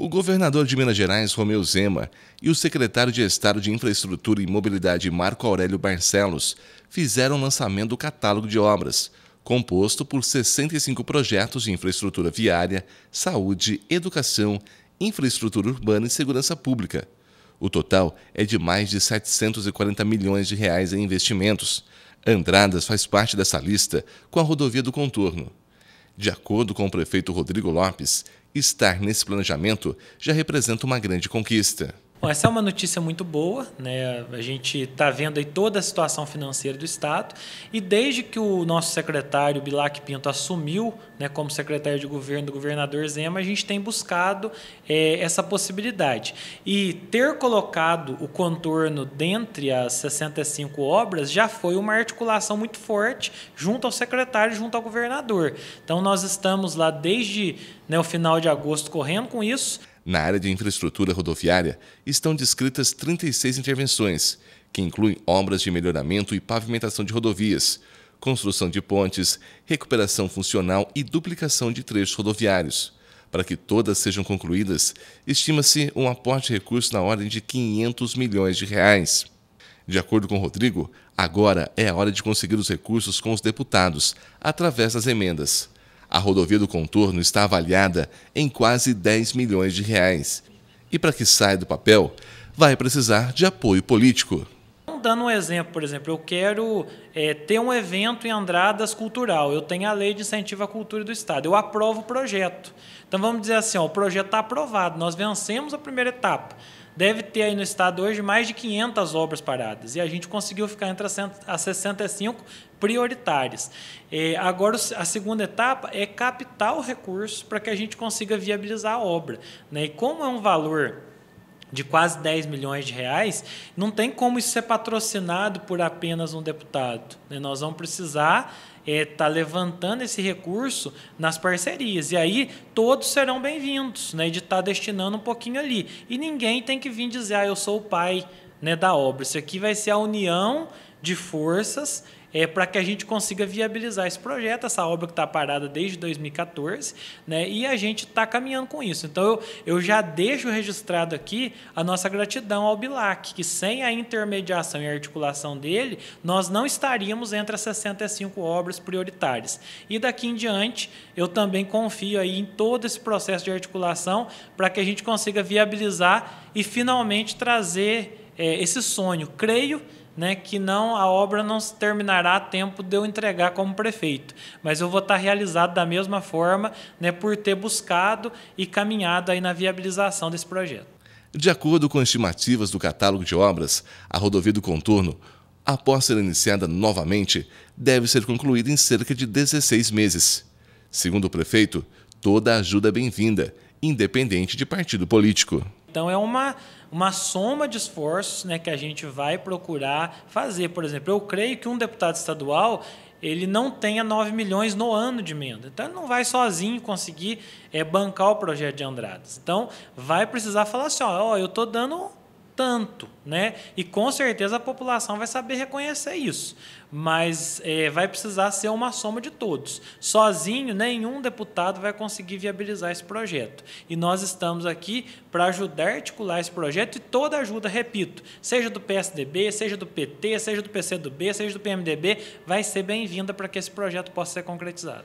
O governador de Minas Gerais, Romeu Zema, e o secretário de Estado de Infraestrutura e Mobilidade, Marco Aurélio Barcelos, fizeram o lançamento do catálogo de obras, composto por 65 projetos de infraestrutura viária, saúde, educação, infraestrutura urbana e segurança pública. O total é de mais de 740 milhões de reais em investimentos. Andradas faz parte dessa lista com a rodovia do contorno. De acordo com o prefeito Rodrigo Lopes, estar nesse planejamento já representa uma grande conquista. Bom, essa é uma notícia muito boa, né? A gente está vendo aí toda a situação financeira do Estado e desde que o nosso secretário Bilac Pinto assumiu, né, como secretário de governo do governador Zema, a gente tem buscado é, essa possibilidade e ter colocado o contorno dentre as 65 obras já foi uma articulação muito forte junto ao secretário, junto ao governador. Então nós estamos lá desde né, o final de agosto correndo com isso. Na área de infraestrutura rodoviária estão descritas 36 intervenções, que incluem obras de melhoramento e pavimentação de rodovias, construção de pontes, recuperação funcional e duplicação de trechos rodoviários. Para que todas sejam concluídas, estima-se um aporte de recursos na ordem de 500 milhões de reais. De acordo com Rodrigo, agora é a hora de conseguir os recursos com os deputados, através das emendas. A rodovia do contorno está avaliada em quase 10 milhões de reais. E para que saia do papel, vai precisar de apoio político. Dando um exemplo, por exemplo, eu quero é, ter um evento em Andradas cultural. Eu tenho a lei de incentivo à cultura do Estado. Eu aprovo o projeto. Então vamos dizer assim, ó, o projeto está aprovado. Nós vencemos a primeira etapa deve ter aí no estado hoje mais de 500 obras paradas. E a gente conseguiu ficar entre as 65 prioritárias. É, agora, a segunda etapa é captar o recurso para que a gente consiga viabilizar a obra. Né? E como é um valor de quase 10 milhões de reais, não tem como isso ser patrocinado por apenas um deputado. Né? Nós vamos precisar estar é, tá levantando esse recurso nas parcerias. E aí todos serão bem-vindos, né? de estar tá destinando um pouquinho ali. E ninguém tem que vir dizer, ah, eu sou o pai né, da obra. Isso aqui vai ser a união de forças é, para que a gente consiga viabilizar esse projeto, essa obra que está parada desde 2014, né, e a gente está caminhando com isso. Então, eu, eu já deixo registrado aqui a nossa gratidão ao Bilac, que sem a intermediação e articulação dele, nós não estaríamos entre as 65 obras prioritárias. E daqui em diante, eu também confio aí em todo esse processo de articulação para que a gente consiga viabilizar e finalmente trazer é, esse sonho. Creio né, que não a obra não terminará a tempo de eu entregar como prefeito, mas eu vou estar realizado da mesma forma, né, por ter buscado e caminhado aí na viabilização desse projeto. De acordo com estimativas do catálogo de obras, a rodovia do contorno, após ser iniciada novamente, deve ser concluída em cerca de 16 meses. Segundo o prefeito, toda ajuda é bem-vinda, independente de partido político. Então é uma, uma soma de esforços né, que a gente vai procurar fazer. Por exemplo, eu creio que um deputado estadual ele não tenha 9 milhões no ano de emenda. Então, ele não vai sozinho conseguir é, bancar o projeto de Andradas. Então, vai precisar falar assim, ó, eu estou dando tanto, né? E com certeza a população vai saber reconhecer isso, mas é, vai precisar ser uma soma de todos. Sozinho, nenhum deputado vai conseguir viabilizar esse projeto. E nós estamos aqui para ajudar a articular esse projeto e toda ajuda, repito, seja do PSDB, seja do PT, seja do PCdoB, seja do PMDB, vai ser bem-vinda para que esse projeto possa ser concretizado.